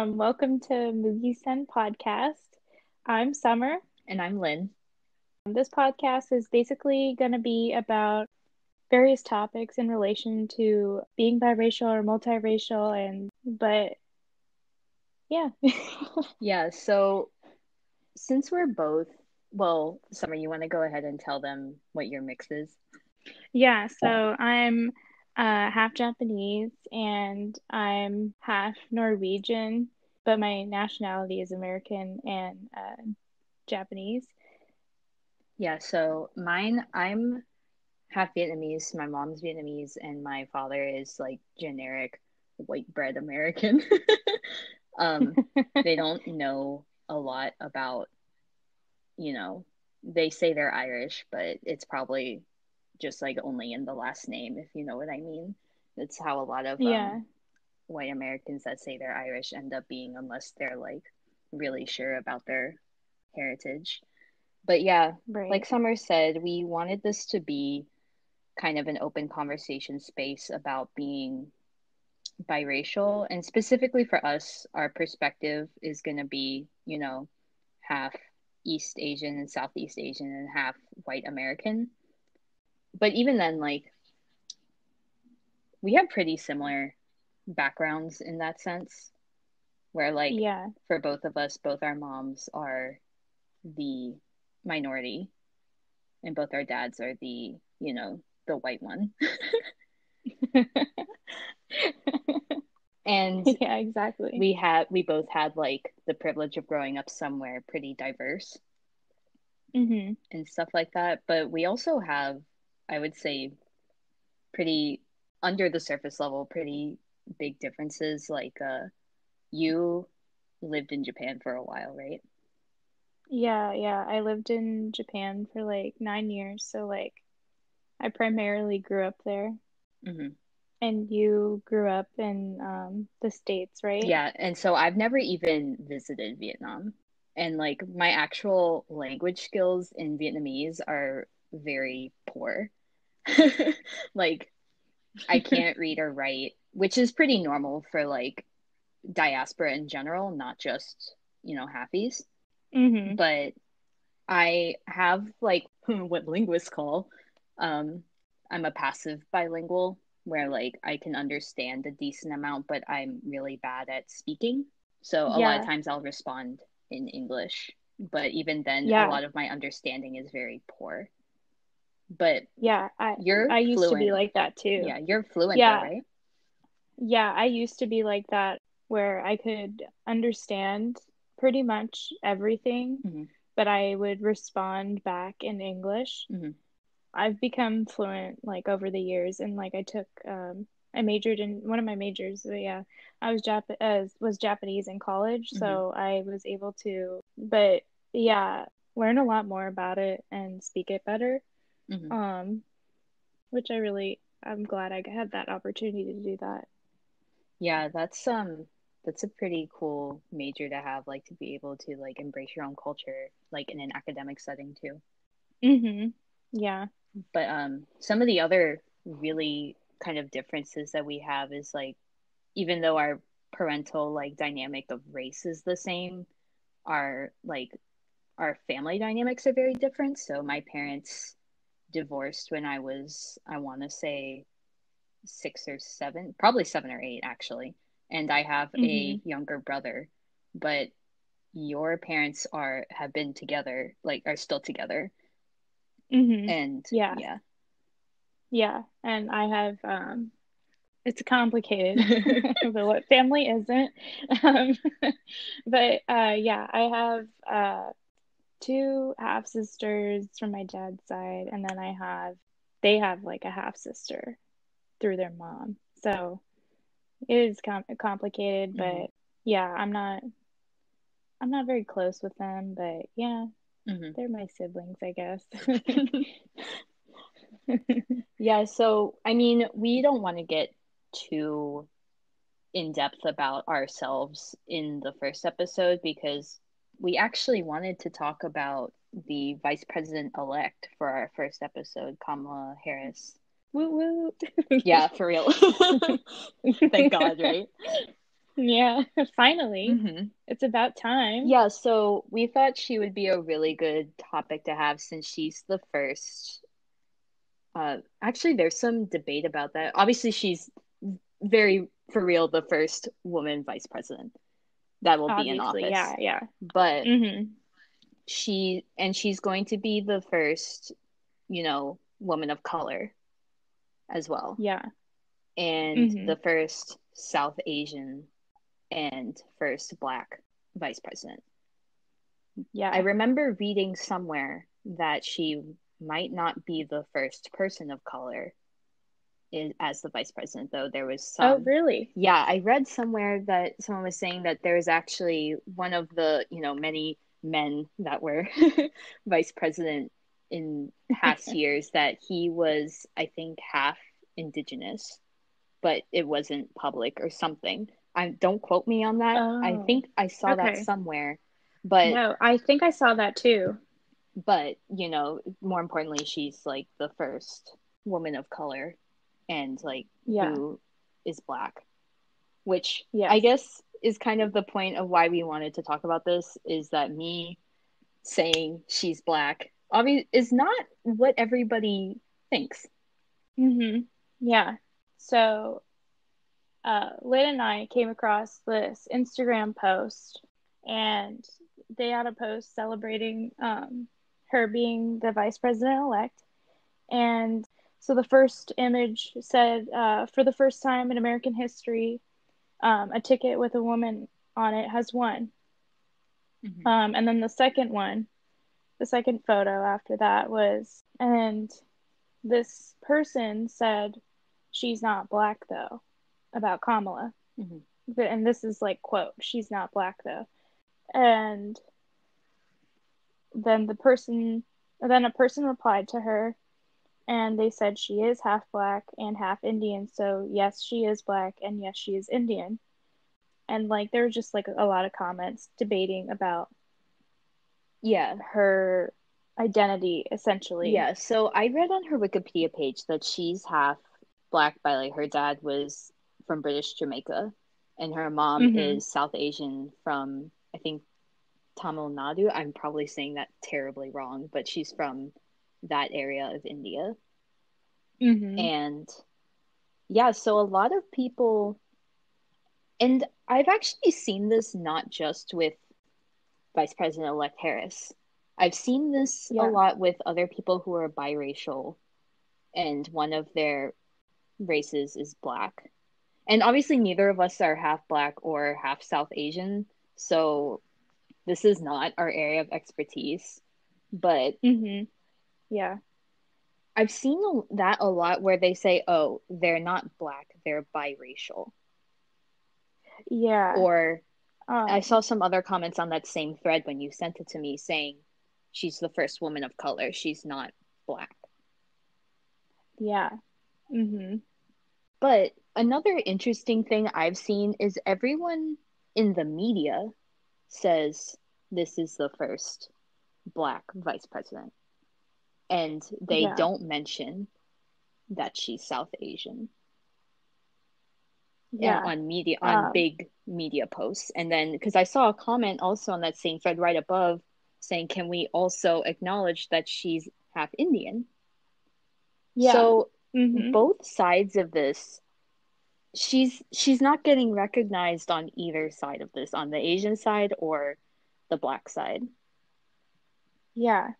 Um, welcome to Mugisen podcast. I'm Summer. And I'm Linh. This podcast is basically going to be about various topics in relation to being biracial or multiracial, and but yeah. yeah, so since we're both, well, Summer, you want to go ahead and tell them what your mix is? Yeah, so I'm uh, half Japanese and I'm half Norwegian, but my nationality is American and uh, Japanese. Yeah, so mine, I'm half Vietnamese. My mom's Vietnamese, and my father is like generic white bread American. um, they don't know a lot about, you know, they say they're Irish, but it's probably just like only in the last name, if you know what I mean. That's how a lot of yeah. um, white Americans that say they're Irish end up being, unless they're like really sure about their heritage. But yeah, right. like Summer said, we wanted this to be kind of an open conversation space about being biracial. And specifically for us, our perspective is going to be, you know, half East Asian and Southeast Asian and half white American but even then, like we have pretty similar backgrounds in that sense, where like yeah, for both of us, both our moms are the minority, and both our dads are the you know the white one. and yeah exactly we had we both had like the privilege of growing up somewhere pretty diverse mm-hmm. and stuff like that but we also have I would say pretty under the surface level, pretty big differences. Like uh, you lived in Japan for a while, right? Yeah, yeah. I lived in Japan for like nine years. So, like, I primarily grew up there. Mm-hmm. And you grew up in um, the States, right? Yeah. And so I've never even visited Vietnam. And like, my actual language skills in Vietnamese are very poor. like I can't read or write, which is pretty normal for like diaspora in general, not just, you know, halfies. Mm-hmm. But I have like what linguists call um I'm a passive bilingual where like I can understand a decent amount, but I'm really bad at speaking. So a yeah. lot of times I'll respond in English, but even then yeah. a lot of my understanding is very poor. But yeah, I you're I used fluent. to be like that too. Yeah, you're fluent yeah. Though, right? Yeah, I used to be like that where I could understand pretty much everything, mm-hmm. but I would respond back in English. Mm-hmm. I've become fluent like over the years, and like I took um, I majored in one of my majors. yeah, I was Jap uh, was Japanese in college, mm-hmm. so I was able to. But yeah, learn a lot more about it and speak it better mm-hmm. um, which I really I'm glad I had that opportunity to do that. Yeah, that's um that's a pretty cool major to have, like to be able to like embrace your own culture, like in an academic setting too. Mhm. Yeah. But um, some of the other really kind of differences that we have is like, even though our parental like dynamic of race is the same, our like our family dynamics are very different. So my parents divorced when I was, I want to say, six or seven, probably seven or eight actually. And I have mm-hmm. a younger brother, but your parents are have been together, like are still together. Mm-hmm. And yeah, yeah, yeah. And I have, um, it's complicated, but what family isn't? Um, but uh, yeah, I have uh, two half sisters from my dad's side, and then I have they have like a half sister through their mom. So it is com- complicated, mm-hmm. but yeah, I'm not I'm not very close with them, but yeah, mm-hmm. they're my siblings, I guess. yeah, so I mean, we don't want to get too in depth about ourselves in the first episode because we actually wanted to talk about the vice president elect for our first episode, Kamala Harris. Woo woo. yeah, for real. Thank God, right? Yeah, finally. Mm-hmm. It's about time. Yeah, so we thought she would be a really good topic to have since she's the first. Uh, actually, there's some debate about that. Obviously, she's very for real the first woman vice president that will Obviously, be in office. yeah, yeah. But hmm she and she's going to be the first, you know, woman of color as well. Yeah. And Mhm. the first South Asian and first black vice president. Yeah. I remember reading somewhere that she might not be the first person of color as the vice president, though there was oh, some. oh, really? Yeah, I read somewhere that someone was saying that there was actually one of the, you know, many men that were vice president in past years that he was, I think, half indigenous, but it wasn't public or something. I don't quote me on that. I Oh, think I saw that okay. somewhere. But No, I think I saw that too. but you know more importantly she's like the first woman of color and like Yeah. who is black which Yes. i guess is kind of the point of why we wanted to talk about this is that me saying she's black obviously is not what everybody thinks Mm-hmm. Yeah. So, uh, Linh and I came across this Instagram post, and they had a post celebrating um, her being the vice president elect. And so the first image said, uh, for the first time in American history, um, a ticket with a woman on it has won. Um, and then the second one, the second photo after that was, and this person said, she's not black though, about Kamala. Mhm. And this is like, quote, she's not black though. And then the person, then a person replied to her and they said she is half black and half Indian. So, yes, she is black and yes, she is Indian. And like, there were just like a lot of comments debating about yeah her identity essentially. yeah so i read on her wikipedia page that she's half black by like her dad was from british jamaica and her mom Mhm. is south asian from i think tamil nadu i'm probably saying that terribly wrong but she's from that area of india. Hmm and yeah so a lot of people and i've actually seen this not just with vice president elect harris. I've seen this Yeah. a lot with other people who are biracial and one of their races is black. And obviously neither of us are half black or half south asian so this is not our area of expertise but hmm Yeah. I've seen that a lot where they say, "Oh, they're not black; they're biracial." Yeah. Or Um, I saw some other comments on that same thread when you sent it to me saying, "She's the first woman of color; she's not black." yeah. hmm But another interesting thing I've seen is everyone in the media says this is the first black vice president, and they Yeah. don't mention that she's South Asian. Yeah. on media on Um, big media posts and then because i saw a comment also on that same thread right above saying can we also acknowledge that she's half indian Yeah. so hmm both sides of this she's she's not getting recognized on either side of this on the asian side or the black side Yeah.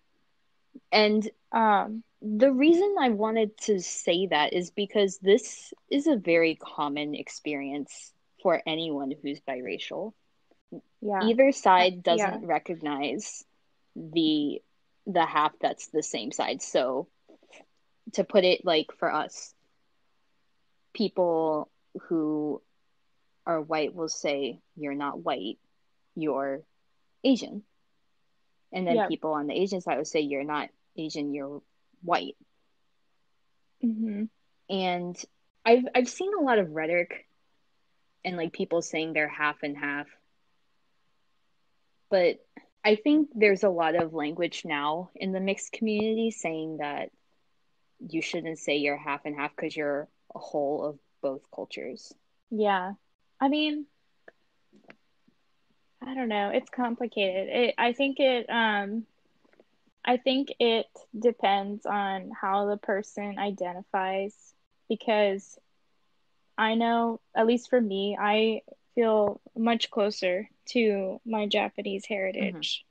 And Um, the reason I wanted to say that is because this is a very common experience for anyone who's biracial. yeah. Either side doesn't recognize the the half that's the same side. So to put it like for us, people who are white will say you're not white, you're Asian. And then Yeah. people on the Asian side would say you're not Asian, you're white. hmm and I've I've seen a lot of rhetoric and like people saying they're half and half. But I think there's a lot of language now in the mixed community saying that you shouldn't say you're half and half because you're a whole of both cultures. Yeah. I mean, I don't know. It's complicated. It, I think it um I think it depends on how the person identifies because I know at least for me, I feel much closer to my Japanese heritage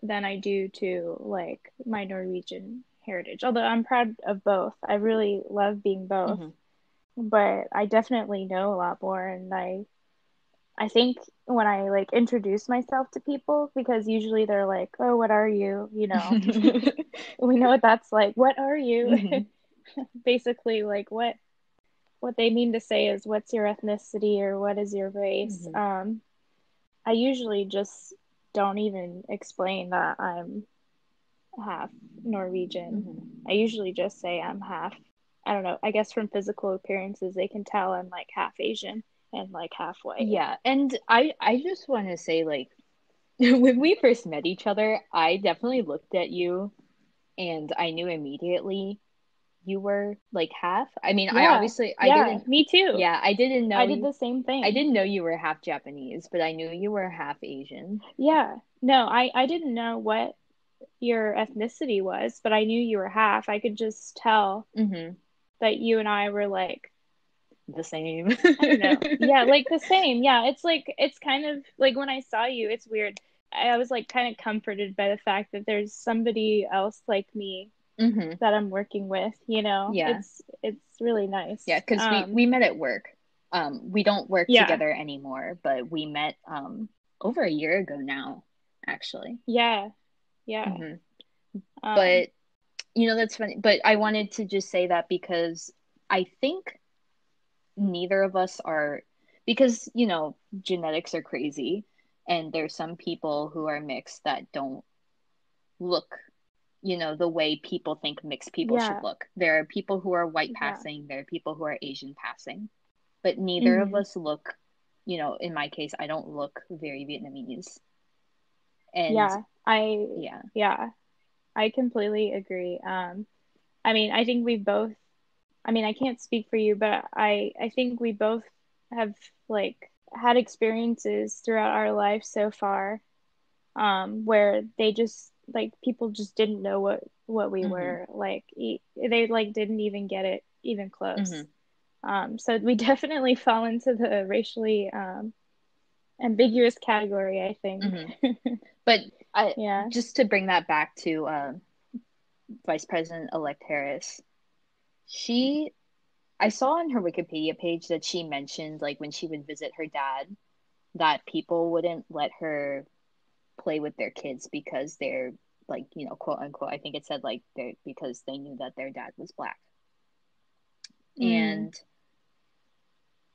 mm-hmm. than I do to like my Norwegian heritage. Although I'm proud of both. I really love being both. Mm-hmm. But I definitely know a lot more and I I think when I like introduce myself to people, because usually they're like, "Oh, what are you?" You know, we know what that's like. What are you? Mm-hmm. Basically, like what what they mean to say is, "What's your ethnicity?" or "What is your race?" Mm-hmm. Um, I usually just don't even explain that I'm half Norwegian. Mm-hmm. I usually just say I'm half. I don't know. I guess from physical appearances, they can tell I'm like half Asian and like halfway. Yeah, and I I just want to say like when we first met each other, I definitely looked at you and I knew immediately you were like half. I mean, yeah. I obviously I yeah, didn't me too. Yeah, I didn't know I did the same thing. I didn't know you were half Japanese, but I knew you were half Asian. Yeah. No, I I didn't know what your ethnicity was, but I knew you were half. I could just tell mm-hmm. that you and I were like the same. yeah, like the same. Yeah, it's like it's kind of like when I saw you, it's weird. I was like kind of comforted by the fact that there's somebody else like me mm-hmm. that I'm working with. You know, yeah, it's it's really nice. Yeah, because um, we we met at work. Um, we don't work yeah. together anymore, but we met um over a year ago now, actually. Yeah, yeah. Mm-hmm. Um, but you know that's funny. But I wanted to just say that because I think neither of us are because you know genetics are crazy and there's some people who are mixed that don't look you know the way people think mixed people yeah. should look there are people who are white passing yeah. there are people who are asian passing but neither mm-hmm. of us look you know in my case i don't look very vietnamese and yeah i yeah yeah i completely agree um i mean i think we both I mean, I can't speak for you, but I I think we both have like had experiences throughout our life so far um where they just like people just didn't know what what we mm-hmm. were like they like didn't even get it even close mm-hmm. um so we definitely fall into the racially um ambiguous category i think mm-hmm. but i yeah just to bring that back to uh, vice president elect harris she I saw on her Wikipedia page that she mentioned like when she would visit her dad that people wouldn't let her play with their kids because they're like, you know, quote unquote, I think it said like they're because they knew that their dad was black. Mm. And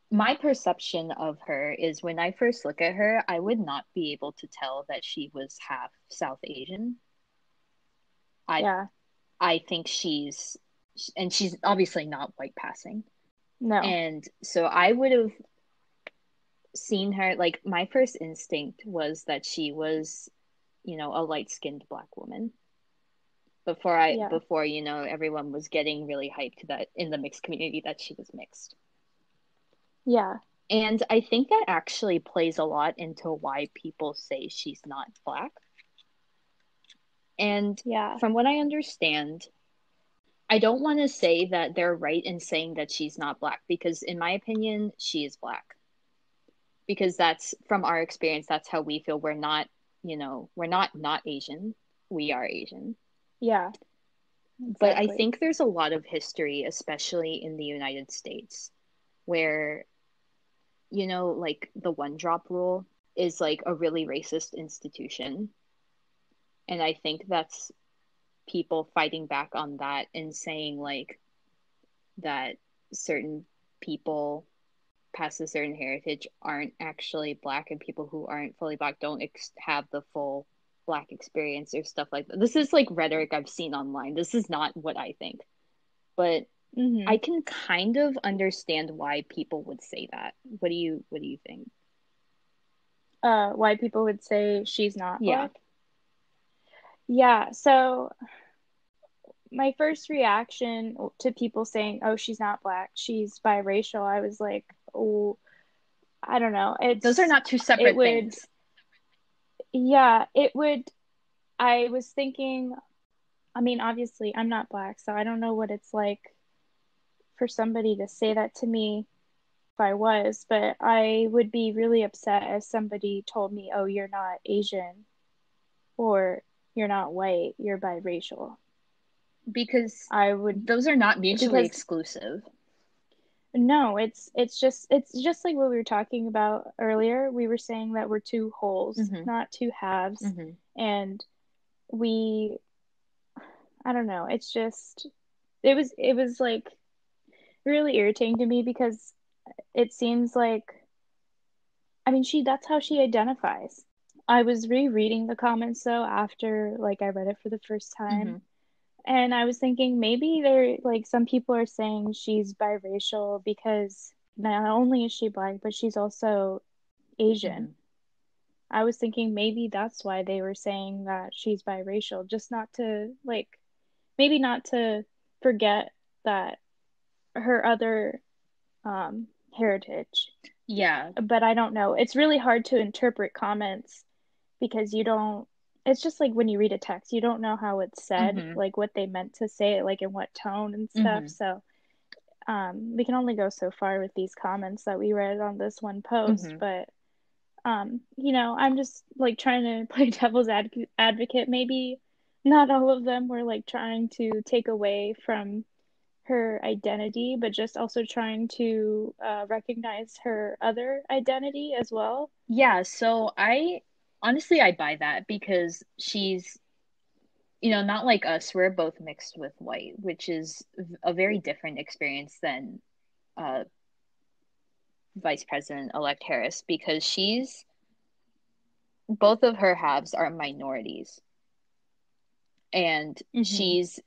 my perception of her is when I first look at her, I would not be able to tell that she was half South Asian. I yeah. I think she's and she's obviously not white passing. No. And so I would have seen her like my first instinct was that she was, you know, a light-skinned black woman. Before I yeah. before, you know, everyone was getting really hyped that in the mixed community that she was mixed. Yeah. And I think that actually plays a lot into why people say she's not black. And yeah. from what I understand, I don't want to say that they're right in saying that she's not black because, in my opinion, she is black. Because that's from our experience, that's how we feel. We're not, you know, we're not not Asian. We are Asian. Yeah. Exactly. But I think there's a lot of history, especially in the United States, where, you know, like the one drop rule is like a really racist institution. And I think that's people fighting back on that and saying like that certain people past a certain heritage aren't actually black and people who aren't fully black don't ex- have the full black experience or stuff like that. This is like rhetoric I've seen online. This is not what I think. But mm-hmm. I can kind of understand why people would say that. What do you what do you think? Uh why people would say she's not yeah. black? Yeah, so my first reaction to people saying, "Oh, she's not black, she's biracial," I was like, "Oh, I don't know." It's those are not two separate would, things. Yeah, it would. I was thinking, I mean, obviously, I'm not black, so I don't know what it's like for somebody to say that to me if I was, but I would be really upset if somebody told me, oh, you're not Asian or you're not white, you're biracial. Because I would, those are not mutually Because- exclusive. no, it's it's just it's just like what we were talking about earlier. We were saying that we're two wholes, Mhm. not two halves. hmm and we i don't know it's just it was it was like really irritating to me because it seems like i mean she that's how she identifies i was rereading the comments though after like i read it for the first time Mhm. and i was thinking maybe there like some people are saying she's biracial because not only is she black but she's also asian Mhm. I was thinking maybe that's why they were saying that she's biracial, just not to like maybe not to forget that her other um heritage. Yeah. But I don't know. It's really hard to interpret comments because you don't it's just like when you read a text, you don't know how it's said, Mhm. like what they meant to say, like in what tone and stuff. Mhm. So um we can only go so far with these comments that we read on this one post, Mhm. but um, you know, I'm just like trying to play devil's ad- advocate. Maybe not all of them were like trying to take away from her identity, but just also trying to uh, recognize her other identity as well. Yeah, so I honestly I buy that because she's you know, not like us, we're both mixed with white, which is a very different experience than uh Vice President elect Harris because she's both of her halves are minorities. And Mhm. she's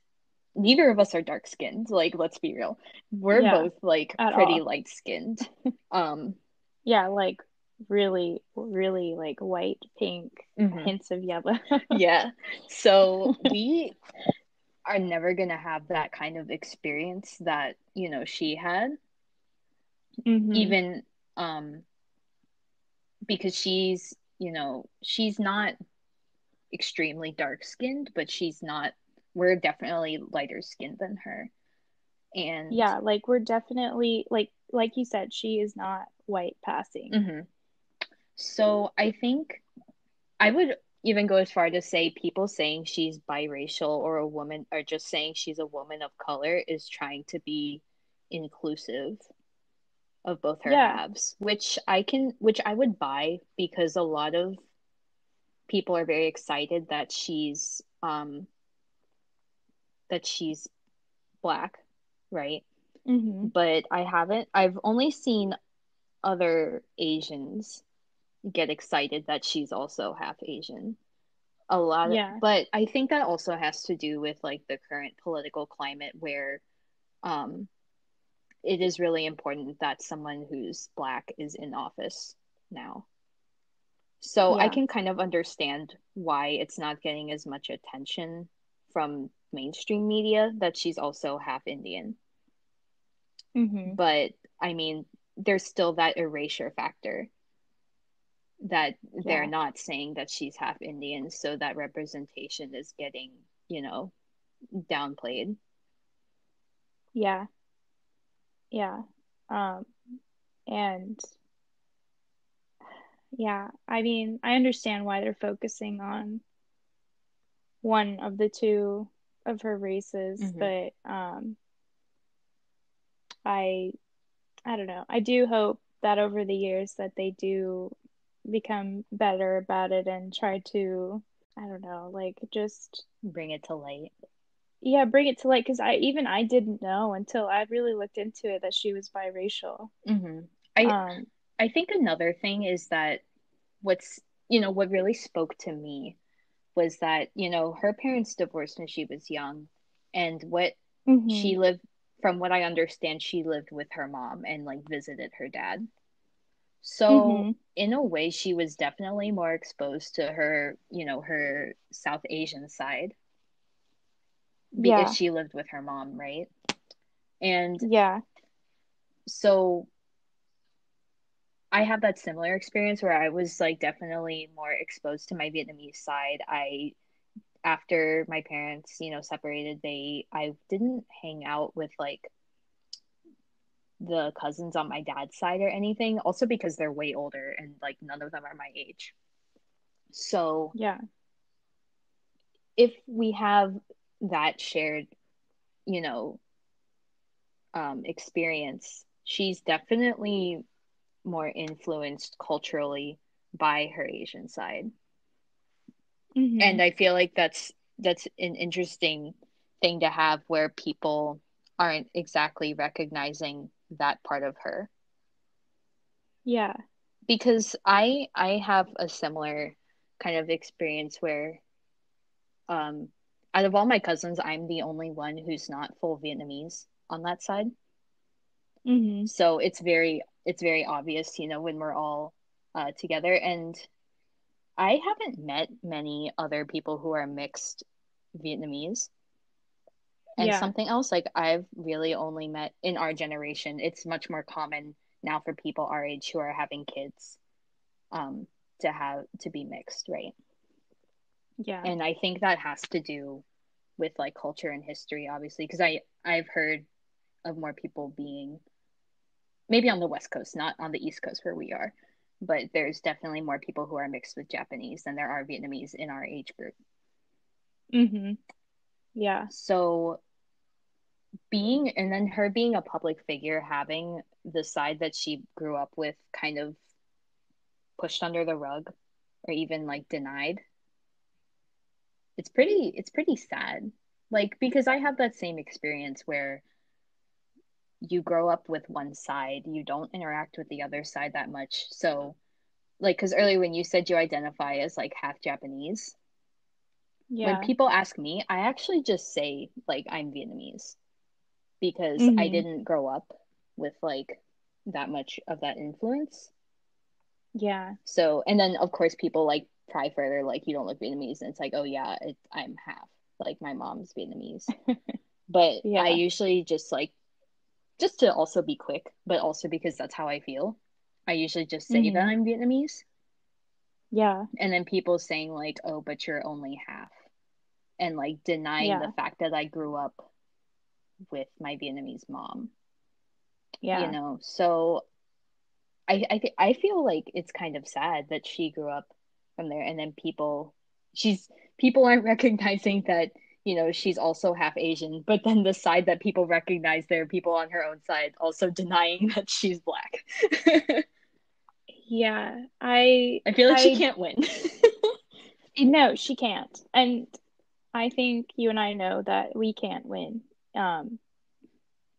neither of us are dark skinned, like let's be real. We're Yeah, both like pretty light skinned. Um Yeah, like really, really like white, pink, mhm. hints of yellow. yeah. So we are never gonna have that kind of experience that, you know, she had, Mhm. even um because she's, you know, she's not extremely dark skinned, but she's not we're definitely lighter skinned than her. And Yeah, like we're definitely like like you said, she is not white passing. Mhm. So I think I would even go as far to say people saying she's biracial or a woman or just saying she's a woman of color is trying to be inclusive of both her Yeah. halves, which I can which I would buy because a lot of people are very excited that she's um that she's black, right? hmm But I haven't I've only seen other Asians get excited that she's also half Asian. A lot of, Yeah. but I think that also has to do with like the current political climate where um it is really important that someone who's black is in office now. So I can kind of understand why it's not getting as much attention from mainstream media that she's also half Indian. hmm But I mean, there's still that erasure factor that they're not saying that she's half Indian, so that representation is getting, you know, downplayed. Yeah. Yeah. Um, and yeah, I mean, I understand why they're focusing on one of the two of her races, Mhm. but um, I I don't know. I do hope that over the years that they do become better about it and try to, I don't know, like just Bring it to light. yeah, bring it to light because I even I didn't know until I really looked into it that she was biracial. hmm I Um, I think another thing is that what's, you know, what really spoke to me was that, you know, her parents divorced when she was young, and what mhm. she lived, from what I understand, she lived with her mom and like visited her dad. So Mhm. in a way, she was definitely more exposed to her, you know, her South Asian side because Yeah. she lived with her mom, right? And Yeah. so I have that similar experience where I was like definitely more exposed to my Vietnamese side. I after my parents, you know, separated, they I didn't hang out with like the cousins on my dad's side or anything, also because they're way older and like none of them are my age. So, yeah. If we have that shared, you know, um, experience, she's definitely more influenced culturally by her Asian side. Mm-hmm. And I feel like that's that's an interesting thing to have where people aren't exactly recognizing that part of her. Yeah. Because I I have a similar kind of experience where um out of all my cousins I'm the only one who's not full Vietnamese on that side. Mm-hmm. So it's very it's very obvious, you know, when we're all uh, together and I haven't met many other people who are mixed Vietnamese. And yeah. something else, like I've really only met in our generation, it's much more common now for people our age who are having kids um, to have to be mixed, right? Yeah. And I think that has to do with like culture and history, obviously, because I I've heard of more people being maybe on the West Coast, not on the East Coast where we are, but there's definitely more people who are mixed with Japanese than there are Vietnamese in our age group. Mm-hmm. Yeah. So being and then her being a public figure having the side that she grew up with kind of pushed under the rug or even like denied it's pretty it's pretty sad. Like because i have that same experience where you grow up with one side you don't interact with the other side that much. So like because earlier when you said you identify as like half japanese yeah. when people ask me i actually just say like i'm vietnamese because mm-hmm. i didn't grow up with like that much of that influence yeah so and then of course people like pry further like you don't look vietnamese and it's like oh yeah it, i'm half like my mom's vietnamese but yeah. i usually just like just to also be quick, but also because that's how I feel. I usually just say mm-hmm. that I'm Vietnamese. Yeah. And then people saying like, "Oh, but you're only half." And like denying yeah. the fact that I grew up with my Vietnamese mom. Yeah. You know, so I I th- I feel like it's kind of sad that she grew up from there and then people she's people aren't recognizing that you know she's also half asian but then the side that people recognize there are people on her own side also denying that she's black yeah i i feel like I, she can't win no she can't and i think you and i know that we can't win um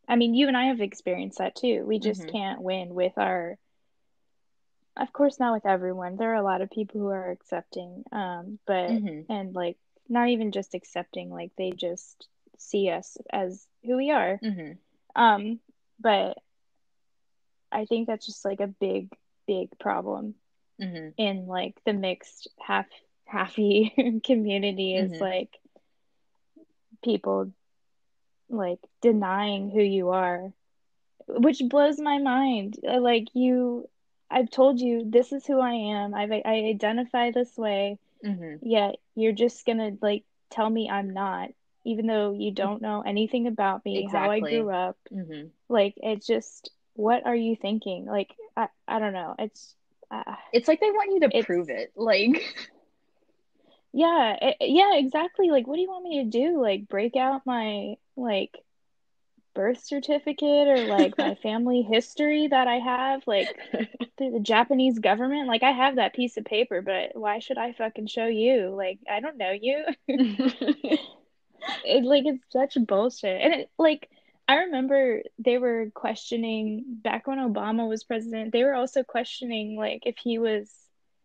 i mean you and i have experienced that too we just mm-hmm. can't win with our of course not with everyone there are a lot of people who are accepting um but mm-hmm. and like not even just accepting like they just see us as who we are mm-hmm. um but i think that's just like a big big problem mm-hmm. in like the mixed half happy community is mm-hmm. like people like denying who you are which blows my mind like you i've told you this is who i am I've, i identify this way mm-hmm. yet you're just gonna like tell me I'm not, even though you don't know anything about me, exactly. how I grew up. Mm-hmm. Like it's just, what are you thinking? Like I, I don't know. It's, uh, it's like they want you to prove it. Like, yeah, it, yeah, exactly. Like, what do you want me to do? Like, break out my like birth certificate or like my family history that I have, like through the Japanese government. Like I have that piece of paper, but why should I fucking show you? Like I don't know you. it like it's such bullshit. And it like I remember they were questioning back when Obama was president, they were also questioning like if he was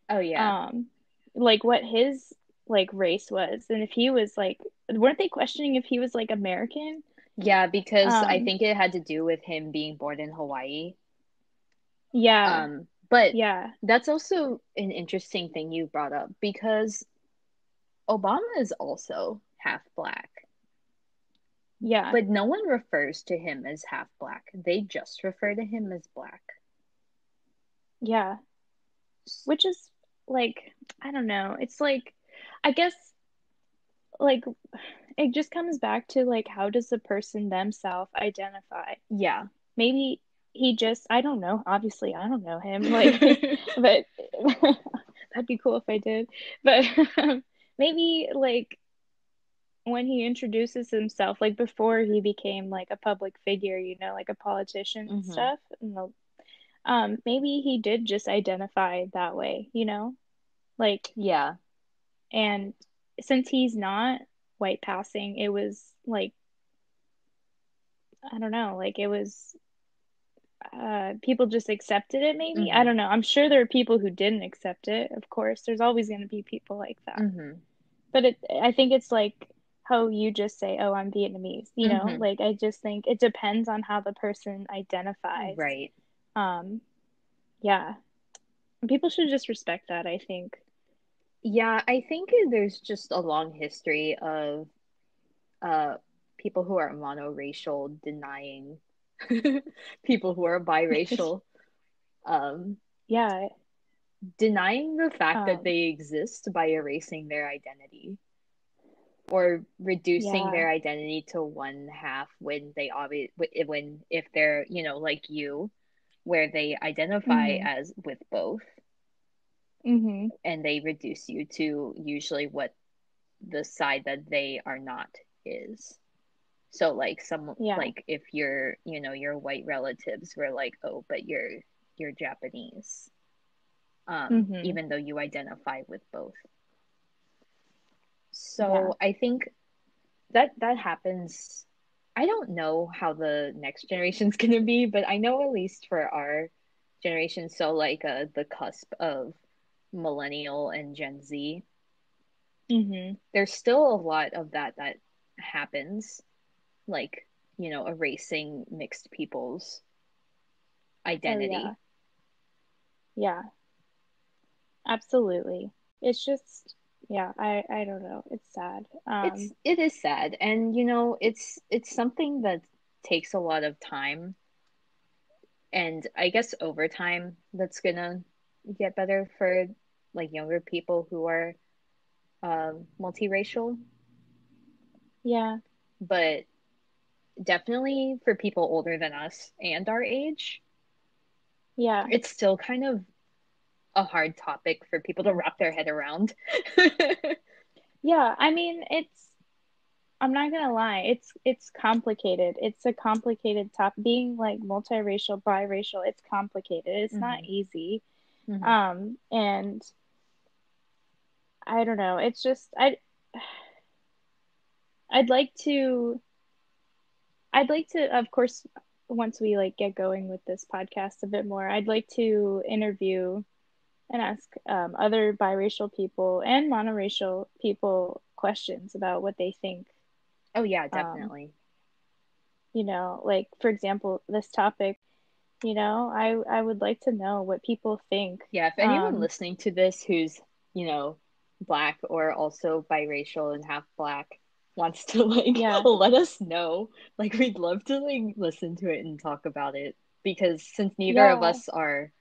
Oh yeah. Um like what his like race was and if he was like weren't they questioning if he was like American? Yeah, because um, I think it had to do with him being born in Hawaii. Yeah. Um, but yeah, that's also an interesting thing you brought up because Obama is also half black. Yeah. But no one refers to him as half black. They just refer to him as black. Yeah. Which is like, I don't know. It's like, I guess, like, it just comes back to like, how does the person themselves identify? Yeah. Maybe he just, I don't know. Obviously, I don't know him. Like, but that'd be cool if I did. But maybe like when he introduces himself, like before he became like a public figure, you know, like a politician and Mhm. stuff, and the, um, maybe he did just identify that way, you know, like, Yeah. and since he's not white passing, it was like, I don't know, like it was, uh, people just accepted it, maybe. I Mhm. don't know. I'm sure there are people who didn't accept it, of course. There's always going to be people like that. Mhm. But it, I think it's like how you just say, "Oh, I'm Vietnamese." You know, Mhm. like I just think it depends on how the person identifies. Right. Um, yeah. And people should just respect that, I think. Yeah, I think there's just a long history of uh people who are monoracial denying people who are biracial um Yeah. denying the fact that Um, they exist by erasing their identity or reducing Yeah. their identity to one half when they obvious when if they're you know like you where they identify Mhm. as with both mhm. and they reduce you to usually what the side that they are not is so like some Yeah. like if you're you know your white relatives were like oh but you're you're japanese um Mhm. even though you identify with both so i think that that happens i don't know how the next generation's going to be but i know at least for our generation so like uh the cusp of millennial and gen z Mhm. there's still a lot of that that happens like you know erasing mixed people's identity Oh, yeah. Yeah. Absolutely. It's just yeah, I I don't know. It's sad. Um it's it is sad and you know it's it's something that takes a lot of time and i guess over time that's gonna get better for like younger people who are um, multiracial yeah. but definitely for people older than us and our age Yeah. it's still kind of a hard topic for people to wrap their head around Yeah, I mean, it's I'm not gonna lie, it's it's complicated. It's a complicated topic. Being like multiracial, biracial, it's complicated. It's not Mhm. easy. Mhm. Um, and I don't know. It's just I I'd like to I'd like to of course once we like get going with this podcast a bit more, I'd like to interview and ask um, other biracial people and monoracial people questions about what they think. Oh yeah definitely. you know like for example this topic you know i i would like to know what people think. Yeah if anyone um, listening to this who's you know black or also biracial and half black wants to like Yeah. let us know like we'd love to like listen to it and talk about it because since neither of us are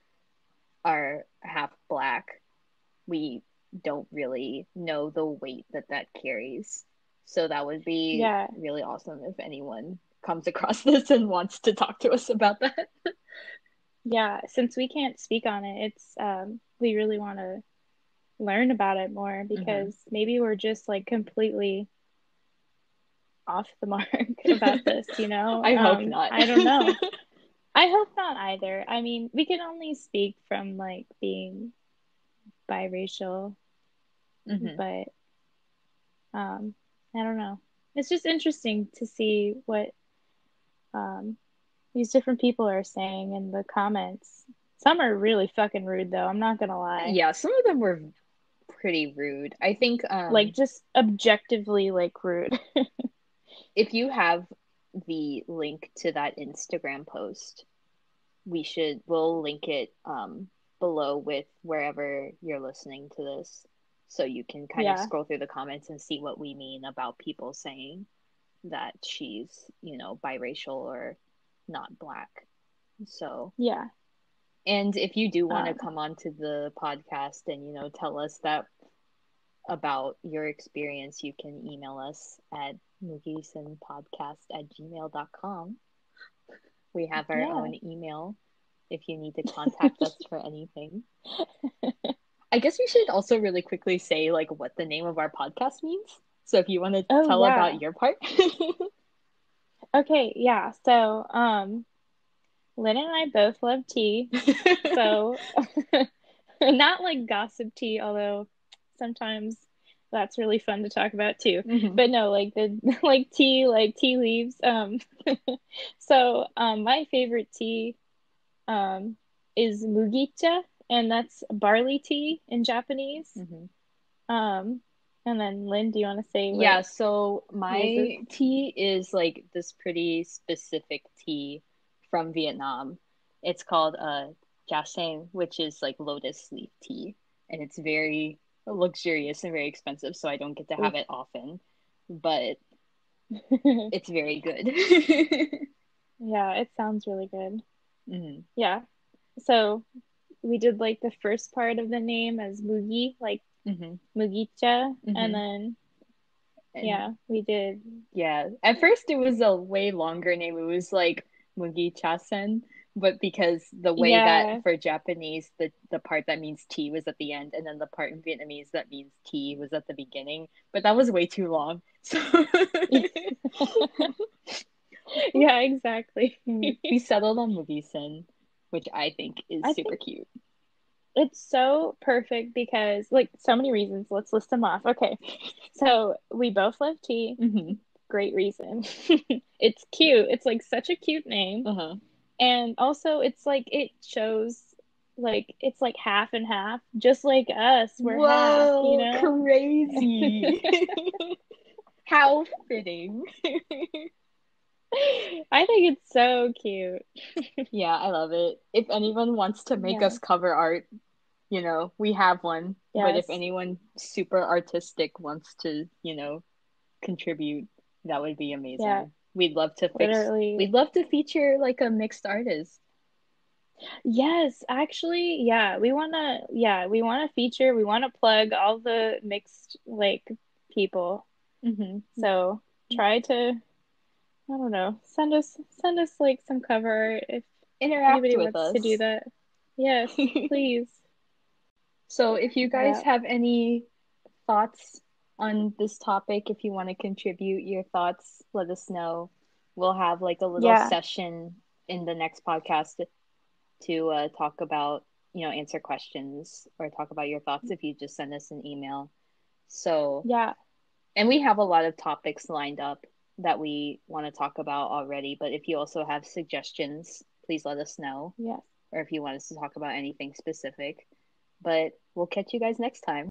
are half black we don't really know the weight that that carries so that would be Yeah. really awesome if anyone comes across this and wants to talk to us about that yeah since we can't speak on it it's um we really want to learn about it more because maybe we're just like completely off the mark about this you know? I hope Um, not. I don't know. I hope not either. I mean we can only speak from like being biracial Mhm. but um i don't know. It's just interesting to see what um these different people are saying in the comments. Some are really fucking rude though. I'm not gonna lie. Yeah some of them were pretty rude. I think um like just objectively like rude. if you have the link to that instagram post we should we'll link it um below with wherever you're listening to this so you can kind of scroll through the comments and see what we mean about people saying that she's you know biracial or not black. So yeah And if you do want to Um, come onto the podcast and, you know, tell us that about your experience, you can email us at podcast at gmail.com. We have our Yeah. own email if you need to contact us for anything. I guess we should also really quickly say like what the name of our podcast means. So if you want to Oh, tell yeah. about your part. Okay, yeah. So, um, Linh and I both love tea. So, not like gossip tea, although sometimes that's really fun to talk about too. Mhm. But no, like the like tea, like tea leaves. Um, so um, my favorite tea um is mugicha, and that's barley tea in Japanese. Mhm. Um, and then Linh, do you want to say? what- Yeah, so my tea is like this pretty specific tea from Vietnam. It's called uh jaseng, which is like lotus leaf tea, and it's very luxurious and very expensive, so I don't get to have it often, but it's very good. yeah, it sounds really good. Mhm. Yeah. So we did like the first part of the name as Mugi, like Mhm. Mugicha, Mhm. and then And- yeah, we did. Yeah. At first it was a way longer name. It was like Mugi Chasen, but because the way Yeah. that for Japanese the the part that means tea was at the end and then the part in Vietnamese that means tea was at the beginning. But that was way too long. So Yeah, exactly. we settled on Mugisen, which I think is I super think- cute. It's so perfect because like so many reasons. Let's list them off. Okay. So we both love tea. hmm Great reason. it's cute. It's like such a cute name. Uh-huh. And also it's like it shows like it's like half and half, just like us. We're half, you know? crazy. How fitting. I think it's so cute. Yeah, I love it. If anyone wants to make Yeah. us cover art, you know, we have one. But if anyone super artistic wants to, you know, contribute, that would be amazing. Yeah. We'd love to fix Literally. we'd love to feature like a mixed artist. Yes, actually, yeah, we want to yeah, we want to feature, we want to plug all the mixed like people. Mm-hmm. So, try to I don't know, send us send us like some cover if Interact anybody with wants us. to do that. Yes, please. So if you guys Yeah. have any thoughts on this topic, if you want to contribute your thoughts, let us know. We'll have like a little Yeah. session in the next podcast to uh, talk about, you know, answer questions or talk about your thoughts if you just send us an email. So, Yeah. and we have a lot of topics lined up that we want to talk about already, but if you also have suggestions, please let us know Yes. or if you want us to talk about anything specific. But we'll catch you guys next time.